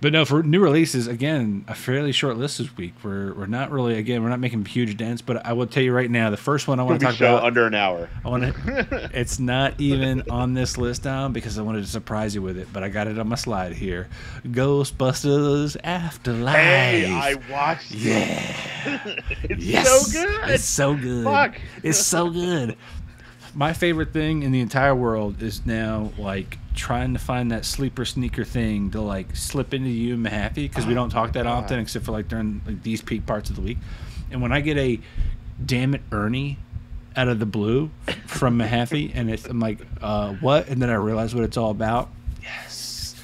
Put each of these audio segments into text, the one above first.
But no, for new releases, again, a fairly short list this week. We're we're not really again, we're not making huge dents. But I will tell you right now, the first one I want to talk show about. under an hour. I want to. it's not even on this list down because I wanted to surprise you with it, but I got it on my slide here. Ghostbusters Afterlife. Hey, I watched. yeah. it's Yes. so good. It's so good. Fuck. It's so good. My favorite thing in the entire world is now like trying to find that sleeper sneaker thing to like slip into you and Mahaffey because we don't talk that God. often except for like during like these peak parts of the week. And when I get a damn it Ernie out of the blue from Mahaffey and it's I'm like, uh, what? And then I realize what it's all about. Yes.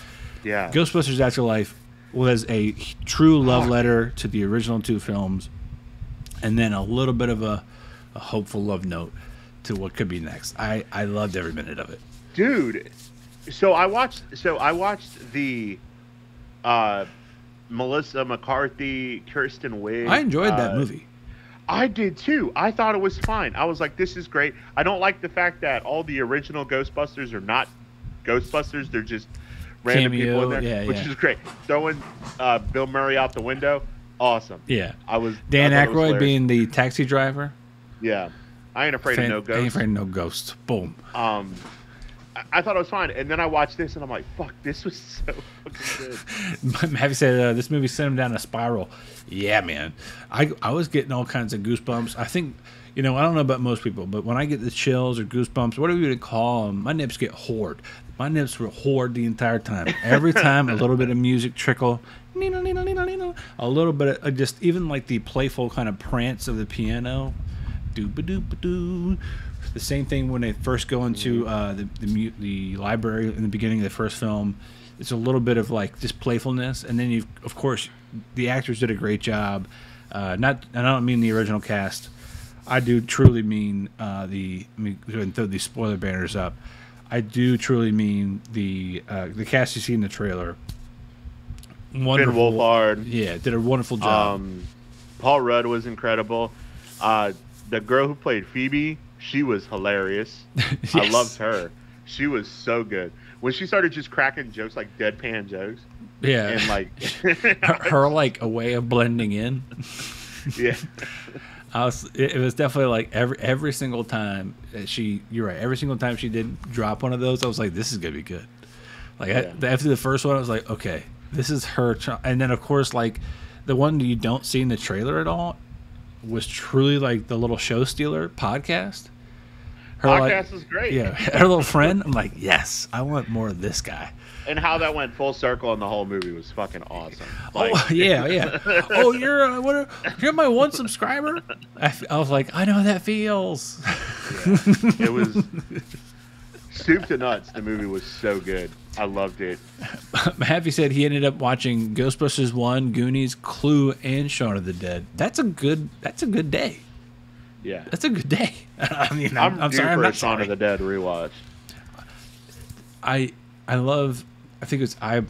yeah. Ghostbusters Afterlife was a true love letter to the original two films, and then a little bit of a, a hopeful love note to what could be next. I, I loved every minute of it. dude so i watched so i watched the uh melissa mccarthy kirsten wiig I enjoyed that uh, movie. i did too i thought it was fine i was like this is great i don't like the fact that all the original ghostbusters are not ghostbusters they're just random people in there yeah, which yeah. is great throwing uh bill murray out the window awesome Yeah. i was Dan I it was Aykroyd being the taxi driver. yeah i ain't afraid Fan- of no Ain't afraid of no ghosts. Boom. um I, thought it was fine and then i watched this and i'm like fuck this was so fucking good Have you said uh, this movie sent him down a spiral? Yeah, man. I I was getting all kinds of goosebumps. I think you know I don't know about most people, but when I get the chills or goosebumps, whatever you would call them, my nips get hoard. My nips were hoard the entire time. Every time a little bit of music trickle, a little bit of just even like the playful kind of prance of the piano, doop a doop doo. The same thing when they first go into uh, the the, the library in the beginning of the first film. It's a little bit of like just playfulness, and then you, of course, the actors did a great job. Uh, not, and I don't mean the original cast. I do truly mean uh, the. Let me go and throw these spoiler banners up. I do truly mean the uh, the cast you see in the trailer. Wonderful. Wolfhard. Yeah, did a wonderful job. Um, Paul Rudd was incredible. Uh, the girl who played Phoebe, she was hilarious. I loved her. She was so good. When she started just cracking jokes like deadpan jokes, yeah, and like, her, her like a way of blending in. yeah, I was. It, was definitely like every every single time that she. You're right. Every single time she did drop one of those, I was like, "This is gonna be good." Like I- after the first one, I was like, "Okay, this is her." Ch-. And then of course, like the one you don't see in the trailer at all was truly like the little show stealer podcast. Her like- podcast was great. yeah, her little friend. I'm like, yes, I want more of this guy. and how that went full circle in the whole movie was fucking awesome. Like, oh yeah, yeah. Oh, you're uh, what? Are, you're my one subscriber. I was like, I know how that feels. it was soup to nuts. The movie was so good. I loved it. Happy said he ended up watching Ghostbusters One, Goonies, Clue, and Shaun of the Dead. That's a good. That's a good day. Yeah, That's a good day. I mean, I'm, I'm, I'm sorry. I'm not a Shaun sorry. of the Dead rewatch. I I love. I think it's I.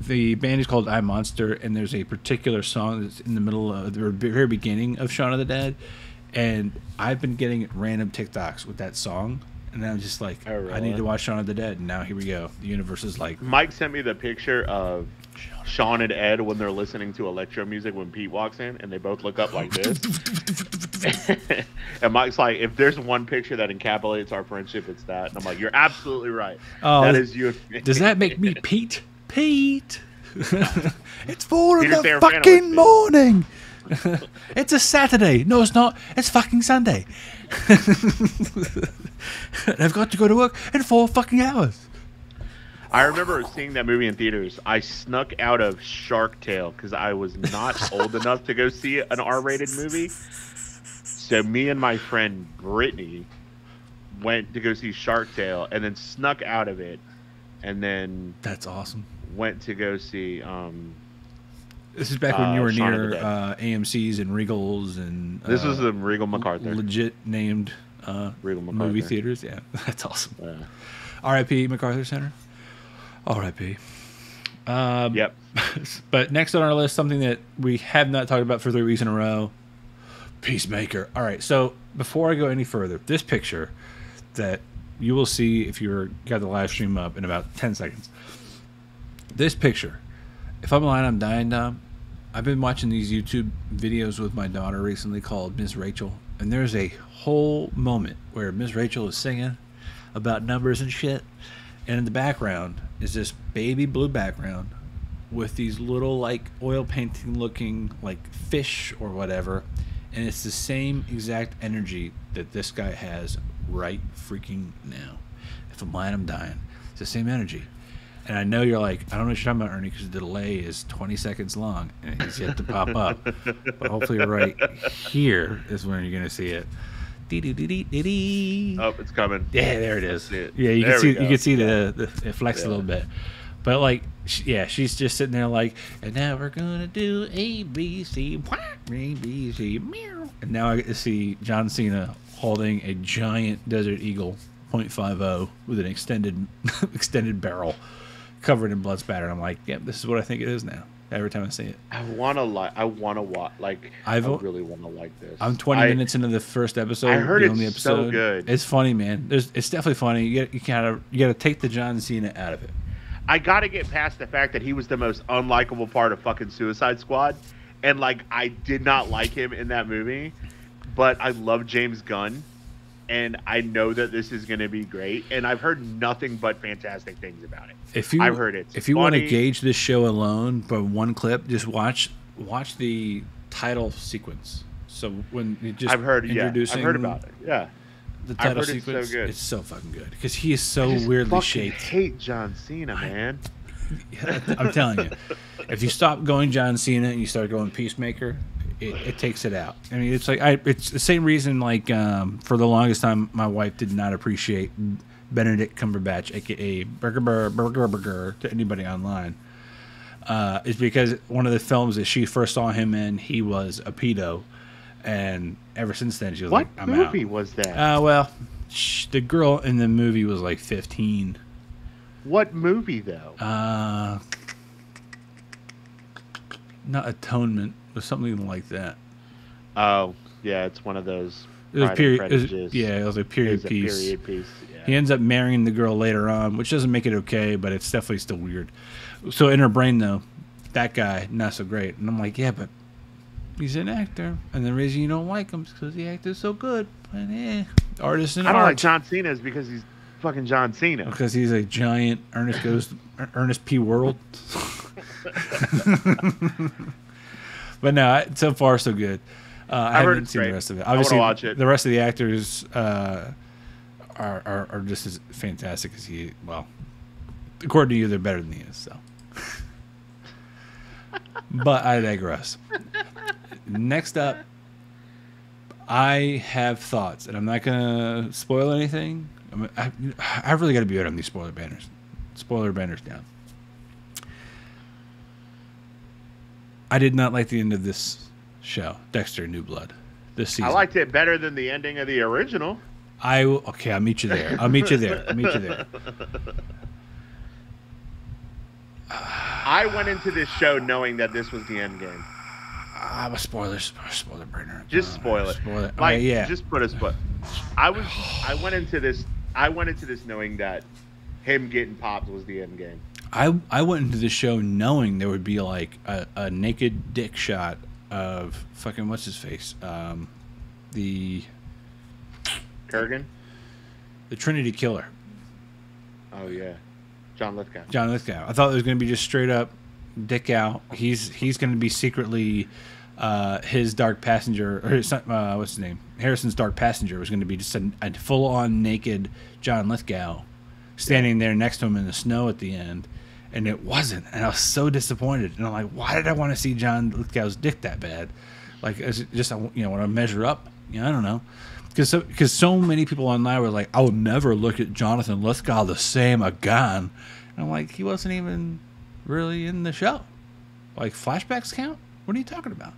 The band is called I Monster, and there's a particular song that's in the middle of the very beginning of Shaun of the Dead, and I've been getting random TikToks with that song, and I'm just like, Oh, I need to watch Shaun of the Dead, and now here we go. The universe is like, Mike sent me the picture of Sean and Ed when they're listening to electro music when Pete walks in, and they both look up like this. and Mike's like, "If there's one picture that encapsulates our friendship, it's that." And I'm like, "You're absolutely right. Oh, that is you." Does that make me Pete? Pete. it's four in the fucking morning. it's a Saturday. No, it's not. It's fucking Sunday. And I've got to go to work in four fucking hours. I remember seeing that movie in theaters. I snuck out of Shark Tale because I was not old enough to go see an R-rated movie. So me and my friend Brittany went to go see Shark Tale, and then snuck out of it, and then That's awesome. went to go see. Um, This is back when Uh, you were Shaun of the near Dead. uh, AMC's and Regals and this uh, was the Regal MacArthur. legit named uh, Regal movie MacArthur. theaters. Yeah, that's awesome. Yeah. R.I.P. MacArthur Center. R.I.P. Um, Yep. But next on our list, something that we have not talked about for three weeks in a row Peacemaker. All right, so before I go any further, this picture that you will see if you're got the live stream up in about 10 seconds. This picture If I'm lying, I'm dying, Dom. I've been watching these YouTube videos with my daughter recently called Miss Rachel, and there's a whole moment where Miss Rachel is singing about numbers and shit, and in the background is this baby blue background with these little like oil painting looking like fish or whatever, and it's the same exact energy that this guy has right freaking now. If I'm lying, I'm dying. It's the same energy. And I know you're like, I don't know what you're talking about, Ernie, because the delay is 20 seconds long and he's yet to pop up. But hopefully, right here is when you're going to see it. Dee-dee-dee-dee-dee. Oh, it's coming. Yeah, there it is. It. Yeah, you There can see go. you can see the, the it flex a little bit, but like yeah, she's just sitting there like, and now we're gonna do A B C A B C meow, and now I get to see John Cena holding a giant Desert Eagle .50 with an extended extended barrel covered in blood spatter. I'm like, yep, this is what I think it is now. Every time I see it. I want to like. I want to watch. Like, I've I really want to like this. I'm 20 I- minutes into the first episode. I heard the it's only so good. It's funny, man. There's, it's definitely funny. You you gotta you gotta take the John Cena out of it. I got to get past the fact that he was the most unlikable part of fucking Suicide Squad, and like I did not like him in that movie, but I love James Gunn, and I know that this is going to be great, and I've heard nothing but fantastic things about it. If you I've heard it's if you want to gauge this show alone by one clip, just watch watch the title sequence. So when you just I've heard, yeah, I've heard about it. Yeah, the title heard it's so sequence, good. it's so fucking good because he is so I weirdly shaped. Hate John Cena, man. I'm telling you, if you stop going John Cena and you start going Peacemaker, it, it takes it out. I mean, it's like I, it's the same reason. Like um, for the longest time, my wife did not appreciate Benedict Cumberbatch, aka Burger Burger Burger Burger, to anybody online. Uh, is because one of the films that she first saw him in, he was a pedo, and ever since then she was What like, "I'm movie out." was that? Uh, well, sh- the girl in the movie was like 15. what movie though? Uh, not atonement, but something like that. oh, yeah, it's one of those. It was period. It was, yeah, it was a period was a piece. period piece. Yeah. He ends up marrying the girl later on, which doesn't make it okay, but it's definitely still weird. So in her brain, though, that guy not so great, and I'm like, yeah, but he's an actor, and the reason you don't like him is because the actor's so good. But eh, artist and I don't art. like John Cena is because he's fucking John Cena. because he's a giant Ernest goes Ernest P Worrell. but no, so far so good. Uh, I heard haven't seen the rest of it. I Obviously, watch it. the rest of the actors uh, are, are are just as fantastic as he. Well, according to you, they're better than he is. So, but I digress. Next up, I have thoughts, and I'm not gonna spoil anything. I, I really got to be out on these spoiler banners. Spoiler banners down. I did not like the end of this show, Dexter New Blood. This season, I liked it better than the ending of the original. I will- okay. I'll meet you there. I'll meet you there. I'll meet you there. I went into this show knowing that this was the end game. Ah, I'm a spoiler, spoiler, spoiler burner. Just spoil it. Spoil it. Like, okay, yeah. just put a spot. I was. I went into this. I went into this knowing that him getting popped was the end game. I I went into the show knowing there would be like a, a naked dick shot of fucking what's his face, um, the Kurgan. the Trinity Killer, Oh yeah, John Lithgow. John Lithgow. I thought it was going to be just straight up dick out. He's he's going to be secretly uh, his dark passenger or his, uh, what's his name? Harrison's dark passenger was going to be just a, a full on naked John Lithgow standing there next to him in the snow at the end. And it wasn't, and I was so disappointed. And I'm like, why did I want to see John Lithgow's dick that bad? Like, is it just you know want to measure up? You know, I don't know, because so, cause so many people online were like, I would never look at Jonathan Lithgow the same again. And I'm like, he wasn't even really in the show. Like flashbacks count? What are you talking about?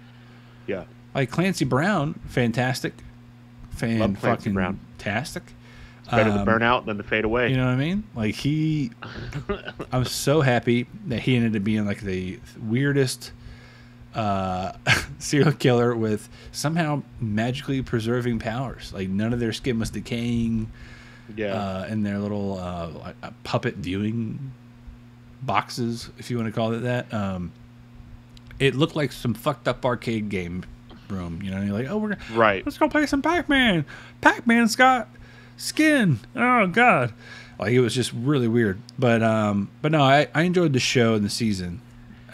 Yeah. Like Clancy Brown, fantastic, fan Love Clancy fucking Brown. tastic. Better Um, to burn out than to fade away. You know what I mean? Like he, I'm so happy that he ended up being like the weirdest uh, serial killer with somehow magically preserving powers. Like none of their skin was decaying, yeah. uh, in their little uh, uh, puppet viewing boxes, if you want to call it that. Um, it looked like some fucked up arcade game room. You know, and you're like, oh, we're gonna, Right. Let's go play some Pac Man. Pac Man's got skin. Oh God, like it was just really weird. But um, but no, I, I enjoyed the show and the season,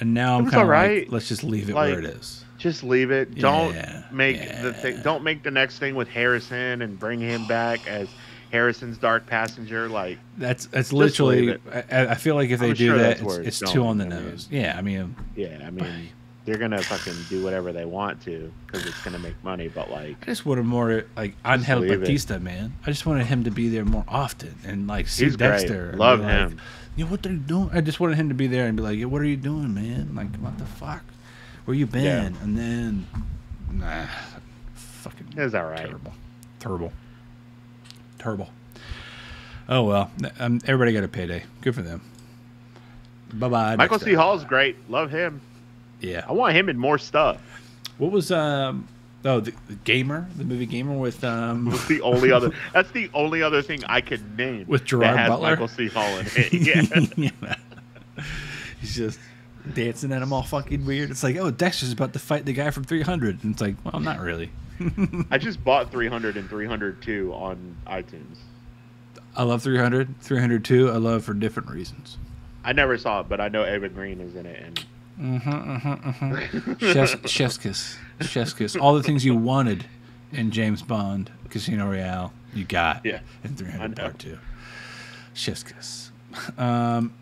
and now I'm kind of alright. like, let's just leave it Like, where it is. Just leave it. Don't Yeah, make yeah. the thing. Don't make the next thing with Harrison and bring him back as Harrison's dark passenger. Like That's that's literally. I, I feel like if they I'm do sure that, it's, where it's it's too on the I mean. nose. Yeah, I mean, yeah, I mean, they're gonna fucking do whatever they want to because it's gonna make money. But like, I just wanted more like Angel leave it. Batista, man. I just wanted him to be there more often and like see He's. Dexter. and Love like, him. You know what they're doing? I just wanted him to be there and be like, yeah, "What are you doing, man? Like, what the fuck? Where you been?" Yeah. And then, nah, fucking It was all right. terrible, terrible, terrible. Oh well, um, everybody got a payday. Good for them. Bye bye. Michael C. Hall's great. Love him. Yeah. I want him in more stuff. What was um? Oh, the, the gamer, the movie Gamer with um. That's the only other. That's the only other thing I could name With Gerard that Butler? Michael C. Hall in it. Yeah. Yeah. He's just dancing at him all fucking weird. It's like, oh, Dexter's about to fight the guy from 300. And it's like, well, not really. I just bought 300 and 302 on iTunes. I love 300. 302, I love for different reasons. I never saw it, but I know Eva Green is in it, and Mm-hmm, mm-hmm, mm-hmm. Chef's, chef's kiss. Chef's kiss. All the things you wanted in James Bond, Casino Royale, you got Yeah, in I 300 know. Part 2. Chef's kiss. Um,